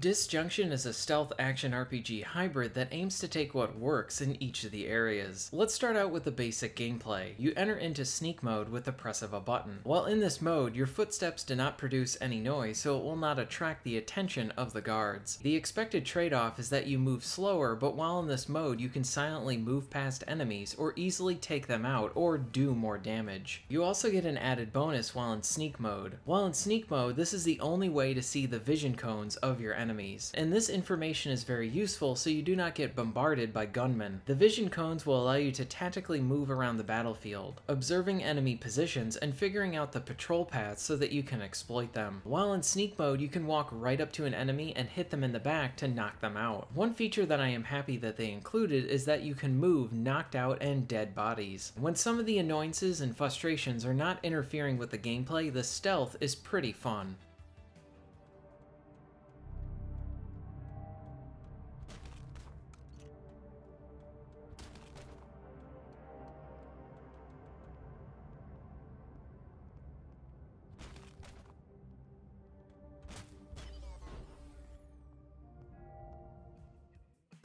Disjunction is a stealth action RPG hybrid that aims to take what works in each of the areas. Let's start out with the basic gameplay. You enter into sneak mode with the press of a button. While in this mode, your footsteps do not produce any noise, so it will not attract the attention of the guards. The expected trade-off is that you move slower, but while in this mode, you can silently move past enemies or easily take them out or do more damage. You also get an added bonus while in sneak mode. While in sneak mode, this is the only way to see the vision cones of your enemies enemies, and this information is very useful so you do not get bombarded by gunmen. The vision cones will allow you to tactically move around the battlefield, observing enemy positions and figuring out the patrol paths so that you can exploit them. While in sneak mode, you can walk right up to an enemy and hit them in the back to knock them out. One feature that I am happy that they included is that you can move knocked out and dead bodies. When some of the annoyances and frustrations are not interfering with the gameplay, the stealth is pretty fun.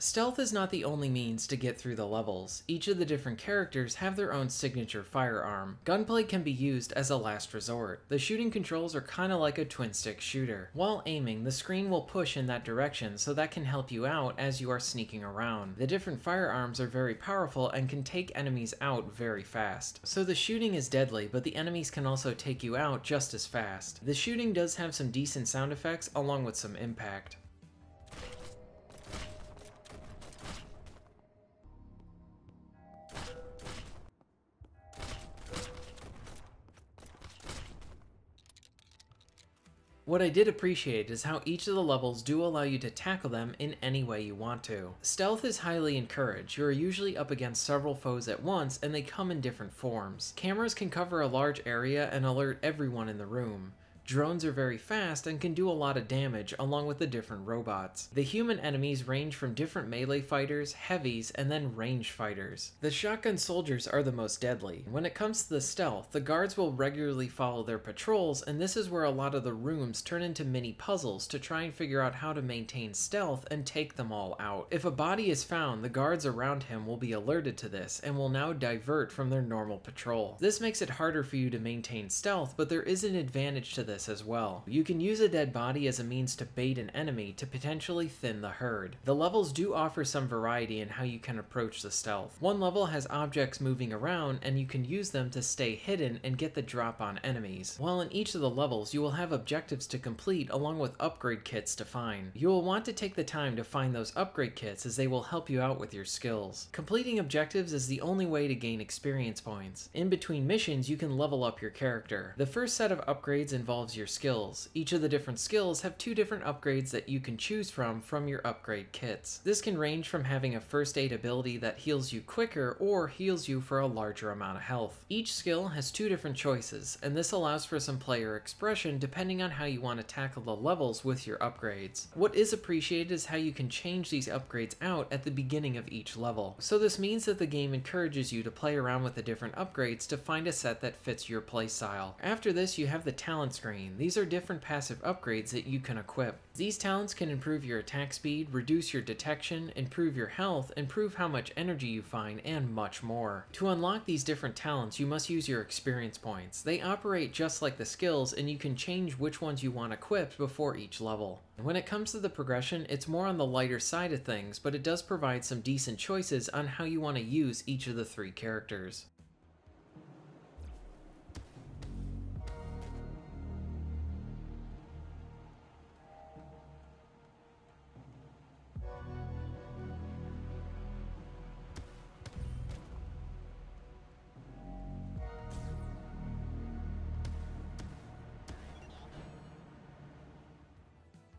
Stealth is not the only means to get through the levels. Each of the different characters have their own signature firearm. Gunplay can be used as a last resort. The shooting controls are kinda like a twin-stick shooter. While aiming, the screen will push in that direction, so that can help you out as you are sneaking around. The different firearms are very powerful and can take enemies out very fast. So the shooting is deadly, but the enemies can also take you out just as fast. The shooting does have some decent sound effects along with some impact. What I did appreciate is how each of the levels do allow you to tackle them in any way you want to. Stealth is highly encouraged, you are usually up against several foes at once and they come in different forms. Cameras can cover a large area and alert everyone in the room. Drones are very fast and can do a lot of damage along with the different robots. The human enemies range from different melee fighters, heavies, and then range fighters. The shotgun soldiers are the most deadly. When it comes to the stealth, the guards will regularly follow their patrols and this is where a lot of the rooms turn into mini puzzles to try and figure out how to maintain stealth and take them all out. If a body is found, the guards around him will be alerted to this and will now divert from their normal patrol. This makes it harder for you to maintain stealth, but there is an advantage to this this as well. You can use a dead body as a means to bait an enemy to potentially thin the herd. The levels do offer some variety in how you can approach the stealth. One level has objects moving around and you can use them to stay hidden and get the drop on enemies. While in each of the levels you will have objectives to complete along with upgrade kits to find. You will want to take the time to find those upgrade kits as they will help you out with your skills. Completing objectives is the only way to gain experience points. In between missions you can level up your character. The first set of upgrades involves involves your skills. Each of the different skills have two different upgrades that you can choose from from your upgrade kits. This can range from having a first aid ability that heals you quicker or heals you for a larger amount of health. Each skill has two different choices, and this allows for some player expression depending on how you want to tackle the levels with your upgrades. What is appreciated is how you can change these upgrades out at the beginning of each level. So this means that the game encourages you to play around with the different upgrades to find a set that fits your playstyle. After this, you have the talent screen screen. These are different passive upgrades that you can equip. These talents can improve your attack speed, reduce your detection, improve your health, improve how much energy you find, and much more. To unlock these different talents, you must use your experience points. They operate just like the skills, and you can change which ones you want equipped before each level. When it comes to the progression, it's more on the lighter side of things, but it does provide some decent choices on how you want to use each of the three characters.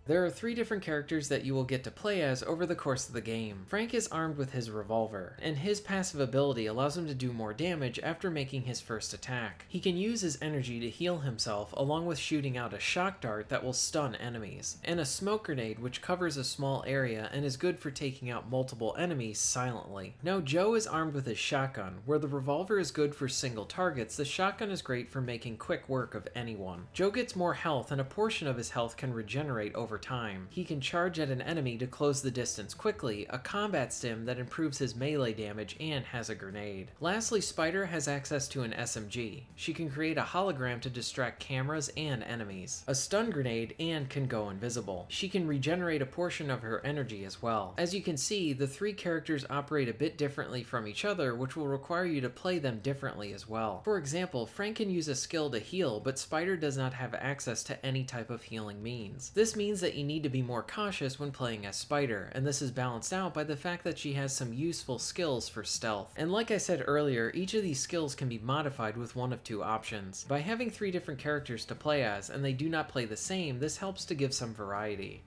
There are three different characters that you will get to play as over the course of the game. Frank is armed with his revolver, and his passive ability allows him to do more damage after making his first attack. He can use his energy to heal himself along with shooting out a shock dart that will stun enemies, and a smoke grenade which covers a small area and is good for taking out multiple enemies silently. Now Joe is armed with his shotgun. Where the revolver is good for single targets, the shotgun is great for making quick work of anyone. Joe gets more health and a portion of his health can regenerate over over time. He can charge at an enemy to close the distance quickly, a combat stim that improves his melee damage, and has a grenade. Lastly, Spider has access to an SMG. She can create a hologram to distract cameras and enemies, a stun grenade, and can go invisible. She can regenerate a portion of her energy as well. As you can see, the three characters operate a bit differently from each other, which will require you to play them differently as well. For example, Frank can use a skill to heal, but Spider does not have access to any type of healing means. This means that you need to be more cautious when playing as Spider, and this is balanced out by the fact that she has some useful skills for stealth. And like I said earlier, each of these skills can be modified with one of two options. By having three different characters to play as, and they do not play the same, this helps to give some variety.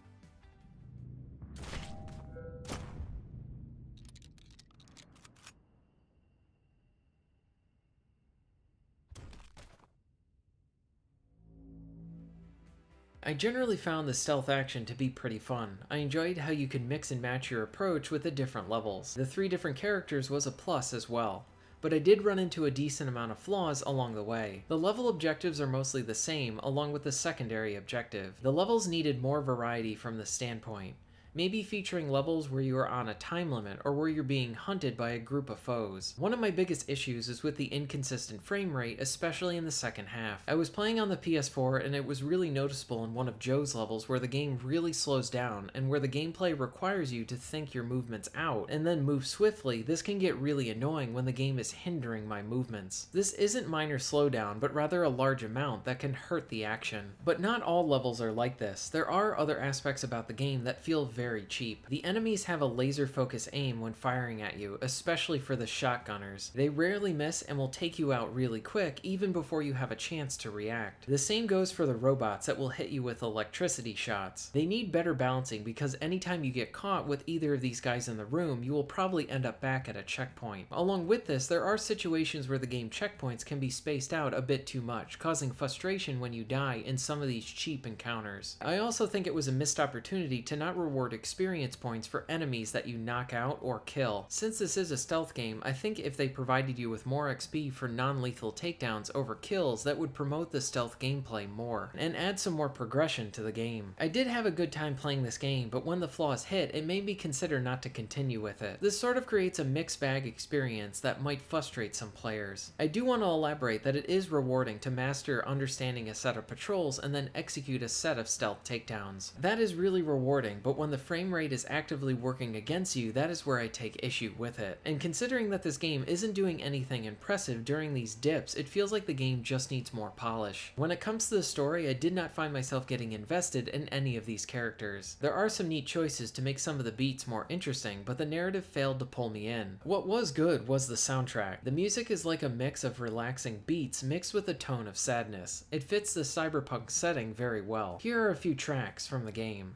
I generally found the stealth action to be pretty fun. I enjoyed how you could mix and match your approach with the different levels. The three different characters was a plus as well but I did run into a decent amount of flaws along the way. The level objectives are mostly the same, along with the secondary objective. The levels needed more variety from the standpoint maybe featuring levels where you are on a time limit or where you're being hunted by a group of foes. One of my biggest issues is with the inconsistent frame rate, especially in the second half. I was playing on the PS4 and it was really noticeable in one of Joe's levels where the game really slows down and where the gameplay requires you to think your movements out and then move swiftly, this can get really annoying when the game is hindering my movements. This isn't minor slowdown, but rather a large amount that can hurt the action. But not all levels are like this. There are other aspects about the game that feel very very cheap. The enemies have a laser focus aim when firing at you, especially for the shotgunners. They rarely miss and will take you out really quick even before you have a chance to react. The same goes for the robots that will hit you with electricity shots. They need better balancing because anytime you get caught with either of these guys in the room, you will probably end up back at a checkpoint. Along with this, there are situations where the game checkpoints can be spaced out a bit too much, causing frustration when you die in some of these cheap encounters. I also think it was a missed opportunity to not reward experience points for enemies that you knock out or kill. Since this is a stealth game, I think if they provided you with more XP for non-lethal takedowns over kills, that would promote the stealth gameplay more, and add some more progression to the game. I did have a good time playing this game, but when the flaws hit, it made me consider not to continue with it. This sort of creates a mixed bag experience that might frustrate some players. I do want to elaborate that it is rewarding to master understanding a set of patrols and then execute a set of stealth takedowns. That is really rewarding, but when the frame rate is actively working against you, that is where I take issue with it. And considering that this game isn't doing anything impressive during these dips, it feels like the game just needs more polish. When it comes to the story, I did not find myself getting invested in any of these characters. There are some neat choices to make some of the beats more interesting, but the narrative failed to pull me in. What was good was the soundtrack. The music is like a mix of relaxing beats mixed with a tone of sadness. It fits the cyberpunk setting very well. Here are a few tracks from the game.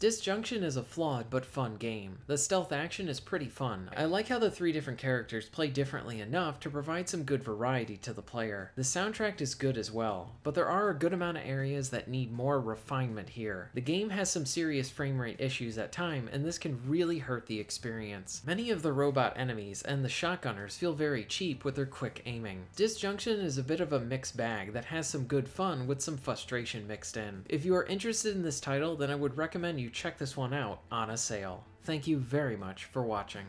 Disjunction is a flawed but fun game. The stealth action is pretty fun. I like how the three different characters play differently enough to provide some good variety to the player. The soundtrack is good as well, but there are a good amount of areas that need more refinement here. The game has some serious frame rate issues at time, and this can really hurt the experience. Many of the robot enemies and the shotgunners feel very cheap with their quick aiming. Disjunction is a bit of a mixed bag that has some good fun with some frustration mixed in. If you are interested in this title, then I would recommend check this one out on a sale. Thank you very much for watching.